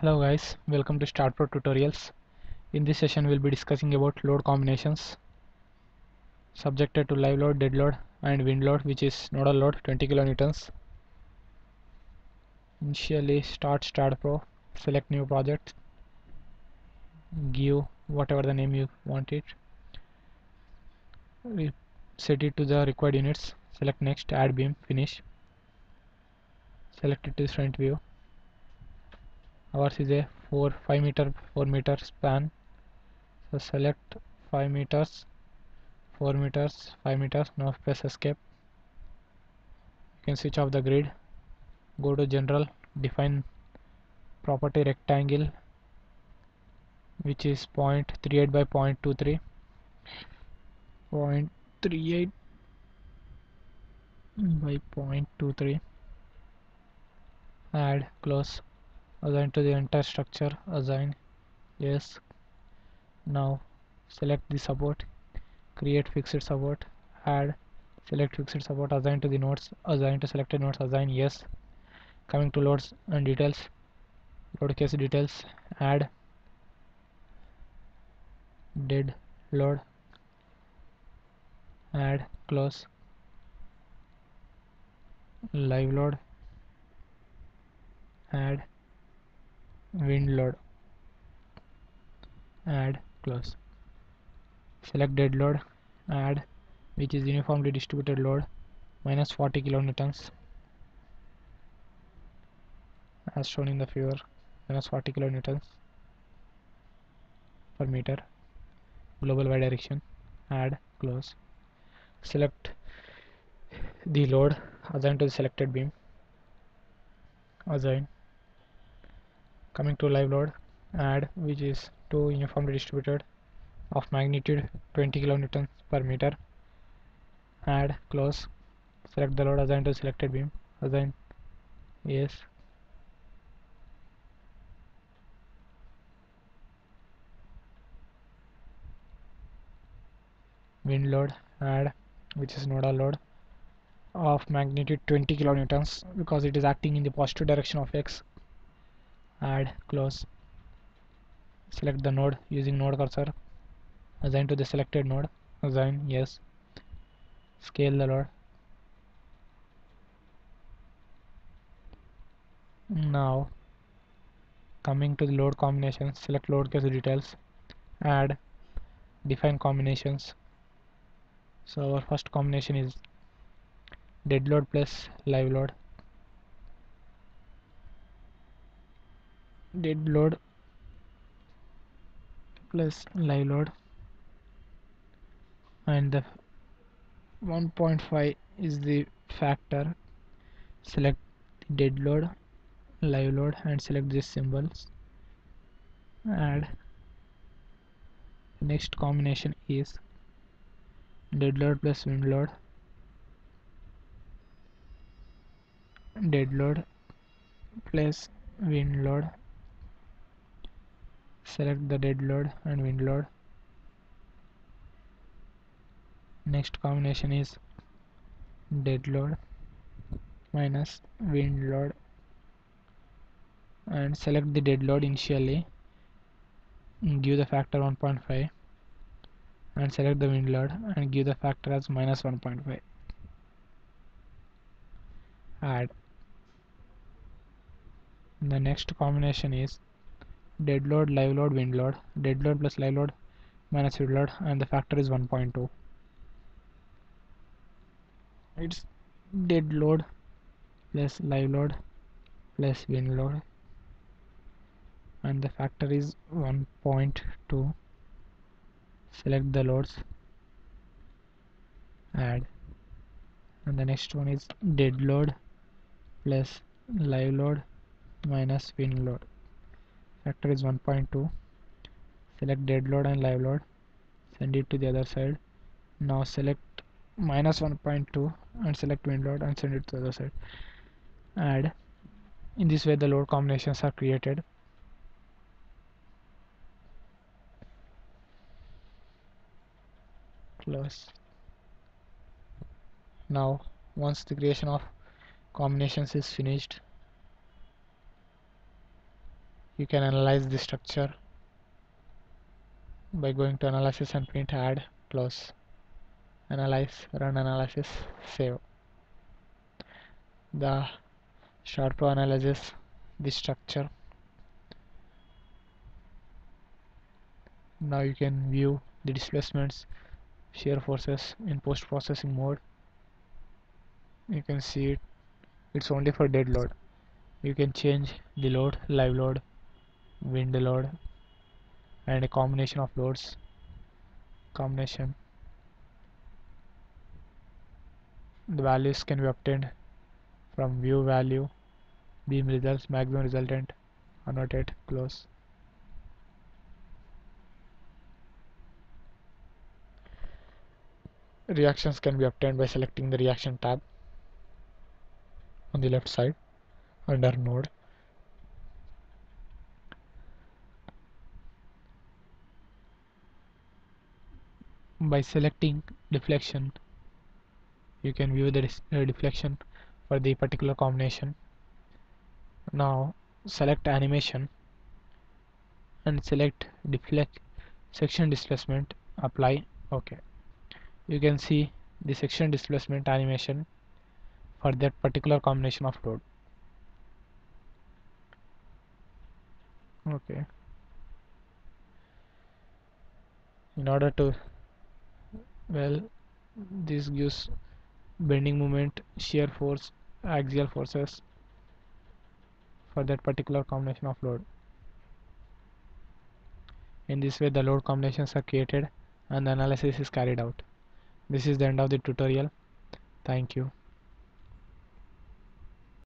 Hello guys, welcome to STAAD Pro tutorials. In this session we'll be discussing about load combinations subjected to live load, dead load and wind load which is nodal load 20 kilonewtons. Initially start STAAD Pro, select new project, give whatever the name you want it, set it to the required units, select next, add beam, finish, select it to front view ours is a 4 5 meter 4 meter span. So select 5 meters 4 meters 5 meters now press escape. You can switch off the grid. Go to general define property rectangle which is 0.38 by 0.23 0.38 by 0.23 add close assign to the entire structure. Assign yes. Now select the support. Create fixed support. Add. Select fixed support. Assign to the nodes. Assign to selected nodes. Assign. Yes. Coming to loads and details. Load case details. Add. Dead load. Add. Close. Live load. Add wind load add close select dead load. Add which is uniformly distributed load minus 40 kilonewtons. As shown in the figure minus 40 kilonewtons per meter. Global y direction. Add close select the load. Assign to the selected beam. Assign coming to live load add which is 2 uniformly distributed of magnitude 20 kilonewtons per meter. Add close. Select the load assigned to selected beam. Assign. Yes. Wind load add which is nodal load of magnitude 20 kilonewtons because it is acting in the positive direction of x add close. Select the node using node cursor. Assign to the selected node. Assign yes. Scale the load. Now coming to the load combination select load case details. Add define combinations. So our first combination is dead load plus live load dead load plus live load and the 1.5 is the factor. Select dead load live load and select these symbols. Add. Next combination is dead load plus wind load dead load plus wind load select the dead load and wind load. Next combination is dead load minus wind load and select the dead load initially. Give the factor 1.5 and select the wind load and give the factor as minus 1.5 add. The next combination is dead load live load wind load dead load plus live load minus wind load and the factor is 1.2 it's dead load plus live load plus wind load and the factor is 1.2 select the loads add. And the next one is dead load plus live load minus wind load factor is 1.2 select dead load and live load. Send it to the other side. Now select minus 1.2 and select wind load and send it to the other side. Add. In this way the load combinations are created. Close now once the creation of combinations is finished you can analyze the structure by going to analysis and print add close analyze run analysis save. The STAAD Pro analyzes the structure. Now you can view the displacements shear forces in post-processing mode. You can see it. It's only for dead load. You can change the load live load wind load and a combination of loads combination. The values can be obtained from view value beam results maximum resultant annotate close. Reactions can be obtained by selecting the reaction tab on the left side under node by selecting deflection. You can view the uh, deflection for the particular combination. Now select animation and select deflect section displacement apply ok you can see the section displacement animation for that particular combination of load. Okay. In order to well this gives bending moment shear force axial forces for that particular combination of load. In this way the load combinations are created and the analysis is carried out. This is the end of the tutorial. Thank you